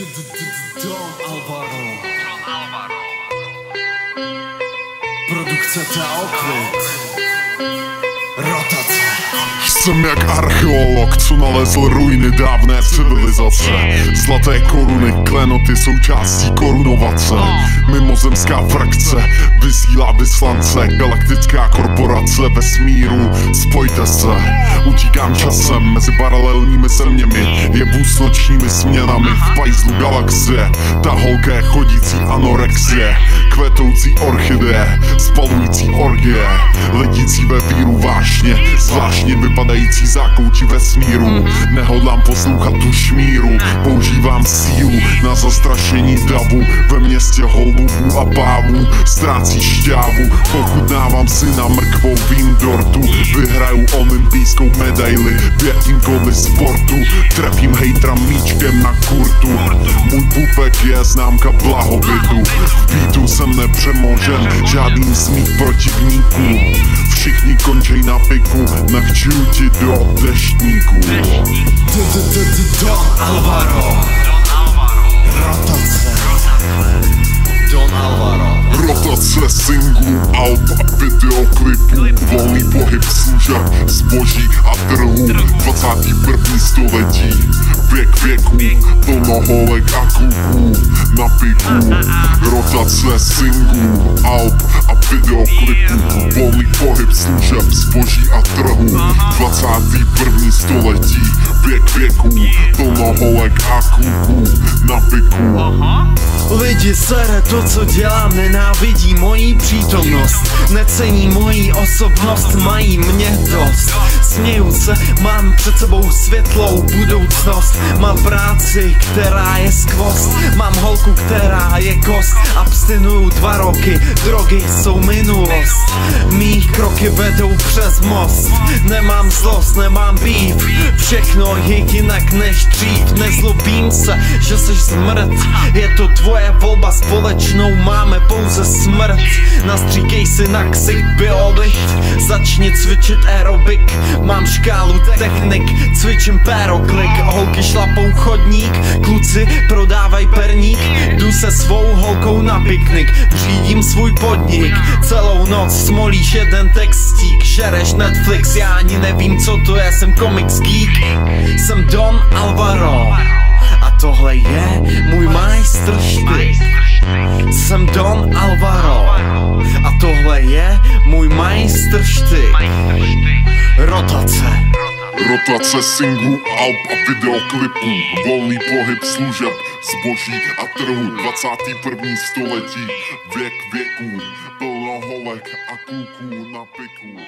Don Alvaro Produkce Teokryt. Rotace Jsem jak archeolog, co nalezl ruiny dávné civilizace. Zlaté koruny, klenoty součástí korunovace. Mimozemská frakce vysílá vyslance. Galaktická korporace vesmíru, spojte se. Utíkám časem mezi paralelními zeměmi Je s nočními směnami v pajzlu galaxie. Ta holka je chodící anorexie Kvetoucí orchidee, spalující orgie Letící ve víru vášně, zvláštně vypadající zákouti vesmíru. Nehodlám poslouchat tu šmíru, používám sílu na zastrašení davu. Ve městě holubů a pávů ztrácí šťávu. Pochutnávám si na mrkvou dortu Vyhraju olympijskou medaili v jakýmkoliv sportu. Trefím hejtra míčkem na kurtu. Můj pupek je známka blahobytu. V beatu jsem nepřemožen žádným z mých protivníků Všichni končej na piku, nechčuju ti do deštníku Don Alvaro alb videoklipů Volný pohyb služeb, zboží a trhů. 21. století. Věk věků, plno holek a kluků. Na piku, rotace singlu, alb a videoklipů Volný pohyb služeb, zboží a trhů. 21. století. Věk věků, plno holek a kluků. Na piku Lidi sere to, co dělám, nenávidí moji přítomnost. Necení moji osobnost, mají mě dost. Směju se, mám před sebou světlou budoucnost. Mám práci, která je skvost. Mám holku, která je kost. Abstinuju dva roky, drogy jsou minulost. Mých kroky vedou přes most. Nemám zlost, nemám býv Všechno je jinak než dřív. Nezlobím se, že jsi smrt. Je to tvoje volba společnou Máme pouze smrt. Nastříkej si na ksik biolit Začni cvičit aerobik Mám škálu technik. Cvičím péroklik Holky šlapou chodník. Kluci prodávaj perník Jdu se svou holkou na piknik. Řídím svůj podnik Celou noc smolíš jeden textík Žereš Netflix, já ani nevím co to je Jsem comics geek. Jsem Don Alvaro. A tohle je můj majstrštyk Jsem Don Alvaro. A tohle je můj majstrštyk Rotace. Rotace singlu, alb a videoklipů Volný pohyb služeb, zboží a trhu 21. století Věk věků, plno holek a kluků na piku